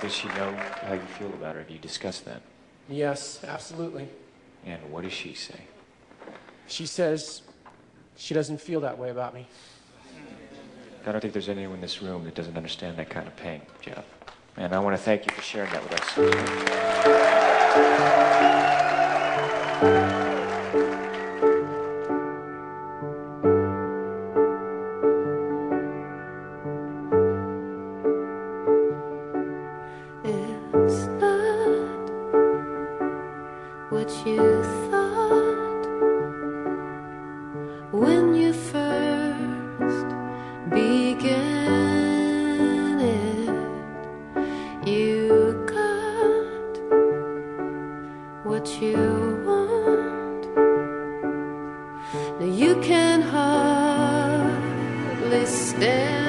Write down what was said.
Does she know how you feel about her? Have you discussed that? Yes, absolutely. And what does she say? She says she doesn't feel that way about me. I don't think there's anyone in this room that doesn't understand that kind of pain, Jeff. And I want to thank you for sharing that with us. what you thought when you first began it. You got what you want. Now you can hardly stand.